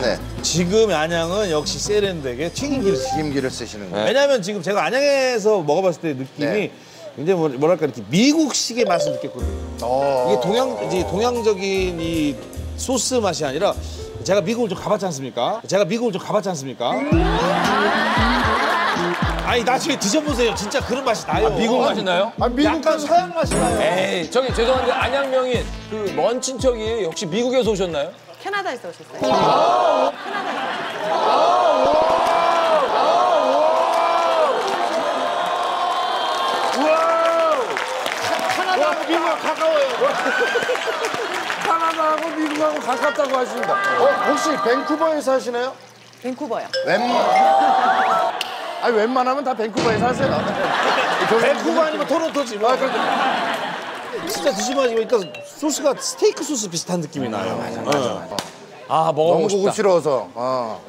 네. 지금 안양은 역시 세련되게 튀김기를 쓰 튀김기를 쓰시는 거예요. 왜냐면 지금 제가 안양에서 먹어봤을 때 느낌이 네. 굉장히 뭐- 뭐랄까 이렇게 미국식의 맛을 느꼈거든요. 어. 이게 동양 이제 동양적인 이 소스 맛이 아니라 제가 미국을 좀 가봤지 않습니까? 제가 미국을 좀 가봤지 않습니까? 아니 나중에 드셔보세요. 진짜 그런 맛이 나요. 미국 맛이 나요? 아, 미국 약간 서양 맛이 나요. 에이, 저기 죄송한데 안양명인 그 먼 친척이 혹시 미국에서 오셨나요? 캐나다에서 오셨어요. 하나도 미국과 가까워요. 카나다하고 미국하고 가깝다고 하십니다. 어, 혹시 밴쿠버에 사시나요? 밴쿠버요. 웬만. 아니 웬만하면 다 밴쿠버에 사세요. 밴쿠버 아니면 토론토지 뭐. 아, 그렇죠. 진짜 드시면 일단 소스가 스테이크 소스 비슷한 느낌이 나요. 맞아, 맞아. 아, 너무 먹어보고 싶다. 고급스러워서. 어.